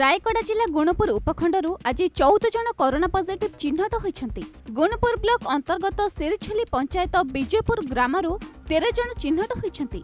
ରାୟଗଡ଼ା ଜିଲ୍ଲା ଗୁଣପୁର ଉପଖଣ୍ଡରୁ ଆଜି ଚଉଦ ଜଣ କରୋନା ପଜିଟିଭ୍ ଚିହ୍ନଟ ହୋଇଛନ୍ତି। ଗୁଣପୁର ବ୍ଲକ ଅନ୍ତର୍ଗତ ସିରିଛଲି ପଞ୍ଚାୟତ ବିଜୟପୁର ଗ୍ରାମରୁ ତେର ଜଣ ଚିହ୍ନଟ ହୋଇଛନ୍ତି।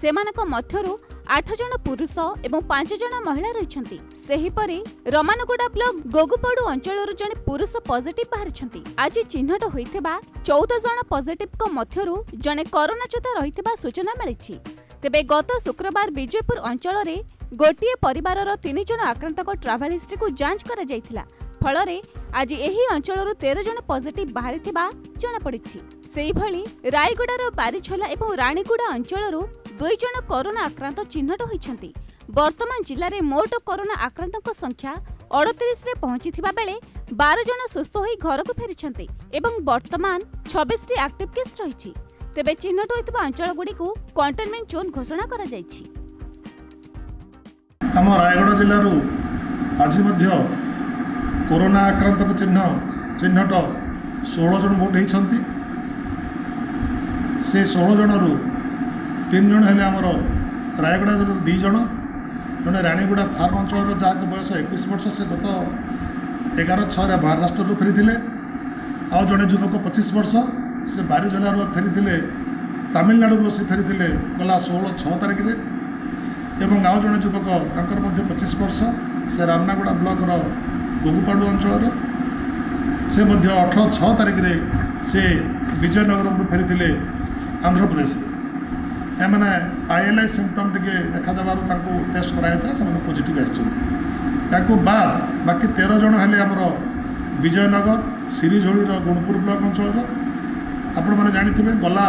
ସେମାନଙ୍କ ମଧ୍ୟରୁ ଆଠ ଜଣ ପୁରୁଷ ଏବଂ ପାଞ୍ଚ ଜଣ ମହିଳା ରହିଛନ୍ତି। ସେହିପରି ରମାନଗୁଡ଼ା ବ୍ଲକ ଗୋଗୁପଡୁ ଅଞ୍ଚଳରୁ ଜଣେ ପୁରୁଷ ପଜିଟିଭ୍ ବାହାରିଛନ୍ତି। ଆଜି ଚିହ୍ନଟ ହୋଇଥିବା ଚଉଦ ଜଣ ପଜିଟିଭ୍ଙ୍କ ମଧ୍ୟରୁ ଜଣେ କରୋନା ଯୋଦ୍ଧା ରହିଥିବା ସୂଚନା ମିଳିଛି। ତେବେ ଗତ ଶୁକ୍ରବାର ବିଜୟପୁର ଅଞ୍ଚଳରେ ଗୋଟିଏ ପରିବାରର ତିନି ଜଣ ଆକ୍ରାନ୍ତଙ୍କ ଟ୍ରାଭେଲ ହିଷ୍ଟ୍ରିକୁ ଯାଞ୍ଚ କରାଯାଇଥିଲା। ଫଳରେ ଆଜି ଏହି ଅଞ୍ଚଳରୁ ତେର ଜଣ ପଜିଟିଭ୍ ବାହାରିଥିବା ଜଣାପଡ଼ିଛି। ସେହିଭଳି ରାୟଗଡ଼ାର ବାରିଛୋଲା ଏବଂ ରାଣୀଗୁଡ଼ା ଅଞ୍ଚଳରୁ ଦୁଇ ଜଣ କରୋନା ଆକ୍ରାନ୍ତ ଚିହ୍ନଟ ହୋଇଛନ୍ତି। ବର୍ତ୍ତମାନ ଜିଲ୍ଲାରେ ମୋଟ କରୋନା ଆକ୍ରାନ୍ତଙ୍କ ସଂଖ୍ୟା ଅଡ଼ତିରିଶରେ ପହଞ୍ଚିଥିବା ବେଳେ ବାର ଜଣ ସୁସ୍ଥ ହୋଇ ଘରକୁ ଫେରିଛନ୍ତି ଏବଂ ବର୍ତ୍ତମାନ ଛବିଶଟି ଆକ୍ଟିଭ୍ କେସ୍ ରହିଛି। ତେବେ ଚିହ୍ନଟ ହୋଇଥିବା ଅଞ୍ଚଳଗୁଡ଼ିକୁ କଣ୍ଟେନମେଣ୍ଟ ଜୋନ୍ ଘୋଷଣା କରାଯାଇଛି। ଆମ ରାୟଗଡ଼ା ଜିଲ୍ଲାରୁ ଆଜି ମଧ୍ୟ କରୋନା ଆକ୍ରାନ୍ତଙ୍କ ଚିହ୍ନ ଚିହ୍ନଟ ଷୋହଳ ଜଣ ଭୋଟ ହେଇଛନ୍ତି। ସେ ଷୋହଳ ଜଣରୁ ତିନି ଜଣ ହେଲେ ଆମର ରାୟଗଡ଼ା ଜିଲ୍ଲାର ଦୁଇ ଜଣ। ଜଣେ ରାଣୀଗୁଡ଼ା ଫାର୍ମ ଅଞ୍ଚଳର ଯାହାଙ୍କ ବୟସ ଏକୋଇଶ ବର୍ଷ ସେ ଗତ ଏଗାର ଛଅରେ ମହାରାଷ୍ଟ୍ରରୁ ଫେରିଥିଲେ। ଆଉ ଜଣେ ଯୁବକ ପଚିଶ ବର୍ଷ ସେ ବାରି ଜିଲ୍ଲାରୁ ଫେରିଥିଲେ। ତାମିଲନାଡ଼ୁରୁ ସେ ଫେରିଥିଲେ ଗଲା ଷୋହଳ ଛଅ ତାରିଖରେ। ଏବଂ ଆଉ ଜଣେ ଯୁବକ ତାଙ୍କର ମଧ୍ୟ ପଚିଶ ବର୍ଷ ସେ ରାମନାଗୁଡ଼ା ବ୍ଲକର ଗୋଗୁପାଡୁ ଅଞ୍ଚଳର। ସେ ମଧ୍ୟ ଅଠର ଛଅ ତାରିଖରେ ସେ ବିଜୟନଗରମରୁ ଫେରିଥିଲେ ଆନ୍ଧ୍ରପ୍ରଦେଶରୁ। ଏମାନେ ଆଇ ଏଲ୍ ସିମ୍ପଟମ୍ ଟିକେ ଦେଖାଦେବାରୁ ତାଙ୍କୁ ଟେଷ୍ଟ କରାଯାଇଥିଲା ସେମାନେ ପଜିଟିଭ୍ ଆସିଛନ୍ତି। ତାଙ୍କୁ ବାଦ ବାକି ତେର ଜଣ ହେଲେ ଆମର ବିଜୟନଗର ସିରିଝୋଳିର ଗୁଣପୁର ବ୍ଲକ ଅଞ୍ଚଳର। ଆପଣମାନେ ଜାଣିଥିବେ ଗଲା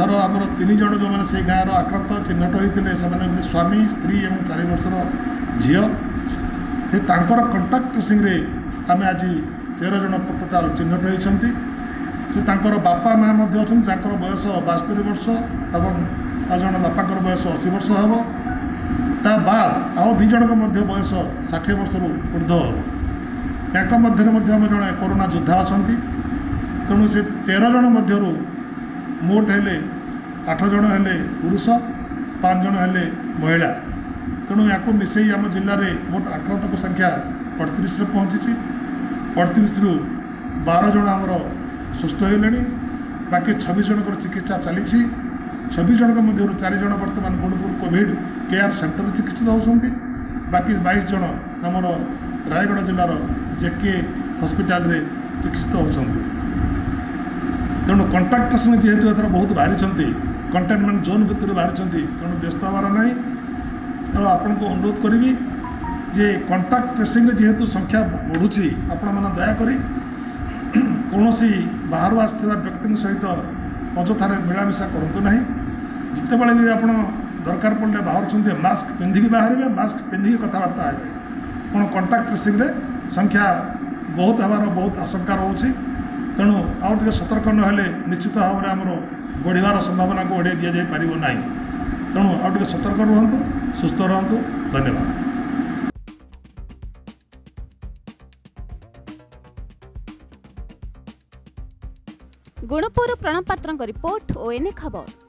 ଥର ଆମର ତିନି ଜଣ ଯେଉଁମାନେ ସେଇ ଗାଁର ଆକ୍ରାନ୍ତ ଚିହ୍ନଟ ହୋଇଥିଲେ ସେମାନେ ସ୍ୱାମୀ ସ୍ତ୍ରୀ ଏବଂ ଚାରି ବର୍ଷର ଝିଅ। ସେ ତାଙ୍କର କଣ୍ଟାକ୍ଟ ଟ୍ରେସିଂରେ ଆମେ ଆଜି ତେର ଜଣ ଟୋଟାଲ ଚିହ୍ନଟ ହୋଇଛନ୍ତି। ସେ ତାଙ୍କର ବାପା ମା' ମଧ୍ୟ ଅଛନ୍ତି ଯାଙ୍କର ବୟସ ବାସ୍ତରି ବର୍ଷ ଏବଂ ଆଉ ଜଣେ ବାପାଙ୍କର ବୟସ ଅଶୀ ବର୍ଷ ହେବ। ତା ବାଦ ଆଉ ଦୁଇ ଜଣଙ୍କ ମଧ୍ୟ ବୟସ ଷାଠିଏ ବର୍ଷରୁ ଉର୍ଦ୍ଧ୍ୱ ହେବ। ୟାଙ୍କ ମଧ୍ୟରେ ମଧ୍ୟ ଆମେ ଜଣେ କରୋନା ଯୋଦ୍ଧା ଅଛନ୍ତି। ତେଣୁ ସେ ତେର ଜଣ ମଧ୍ୟରୁ ମୋଟ ହେଲେ ଆଠ ଜଣ ହେଲେ ପୁରୁଷ ପାଞ୍ଚ ଜଣ ହେଲେ ମହିଳା ତେଣୁ ୟାକୁ ମିଶାଇ ଆମ ଜିଲ୍ଲାରେ ମୋଟ ଆକ୍ରାନ୍ତଙ୍କ ସଂଖ୍ୟା ଅଠତିରିଶରେ ପହଞ୍ଚିଛି। ଅଠତିରିଶରୁ ବାର ଜଣ ଆମର ସୁସ୍ଥ ହେଲେଣି। ବାକି ଛବିଶ ଜଣଙ୍କର ଚିକିତ୍ସା ଚାଲିଛି। ଛବିଶ ଜଣଙ୍କ ମଧ୍ୟରୁ ଚାରି ଜଣ ବର୍ତ୍ତମାନ ଗୁଣପୁର କୋଭିଡ଼ କେୟାର ସେଣ୍ଟରରେ ଚିକିତ୍ସିତ ହେଉଛନ୍ତି। ବାକି ବାଇଶ ଜଣ ଆମର ରାୟଗଡ଼ା ଜିଲ୍ଲାର ଜେକେ ହସ୍ପିଟାଲରେ ଚିକିତ୍ସିତ ହେଉଛନ୍ତି। ତେଣୁ କଣ୍ଟାକ୍ଟ ଟ୍ରେସିଂ ଯେହେତୁ ଏଥର ବହୁତ ବାହାରିଛନ୍ତି କଣ୍ଟେନମେଣ୍ଟ ଜୋନ୍ ଭିତରେ ବାହାରିଛନ୍ତି ତେଣୁ ବ୍ୟସ୍ତ ହେବାର ନାହିଁ। ତେଣୁ ଆପଣଙ୍କୁ ଅନୁରୋଧ କରିବି ଯେ କଣ୍ଟାକ୍ଟ ଟ୍ରେସିଂରେ ଯେହେତୁ ସଂଖ୍ୟା ବଢ଼ୁଛି ଆପଣମାନେ ଦୟାକରି କୌଣସି ବାହାରୁ ଆସିଥିବା ବ୍ୟକ୍ତିଙ୍କ ସହିତ ଅଯଥାରେ ମିଳାମିଶା କରନ୍ତୁ ନାହିଁ। ଯେତେବେଳେ ବି ଆପଣ ଦରକାର ପଡ଼ିଲେ ବାହାରୁଛନ୍ତି ମାସ୍କ ପିନ୍ଧିକି ବାହାରିବେ ମାସ୍କ ପିନ୍ଧିକି କଥାବାର୍ତ୍ତା ହେବେ। କ'ଣ କଣ୍ଟାକ୍ଟ ଟ୍ରେସିଂରେ ସଂଖ୍ୟା ବହୁତ ହେବାର ବହୁତ ଆଶଙ୍କା ରହୁଛି। ତେଣୁ ଆଉ ଟିକେ ସତର୍କ ନହେଲେ ନିଶ୍ଚିତ ଭାବରେ ଆମର ବଢ଼ିବାର ସମ୍ଭାବନାକୁ ଏଡ଼ାଇ ଦିଆଯାଇପାରିବ ନାହିଁ। ତେଣୁ ଆଉ ଟିକେ ସତର୍କ ରୁହନ୍ତୁ ସୁସ୍ଥ ରୁହନ୍ତୁ। ଧନ୍ୟବାଦ। ଗୁଣପୁର ପ୍ରଣବ ପାତ୍ରଙ୍କ ରିପୋର୍ଟ ଓ ଏନେ ଖବର।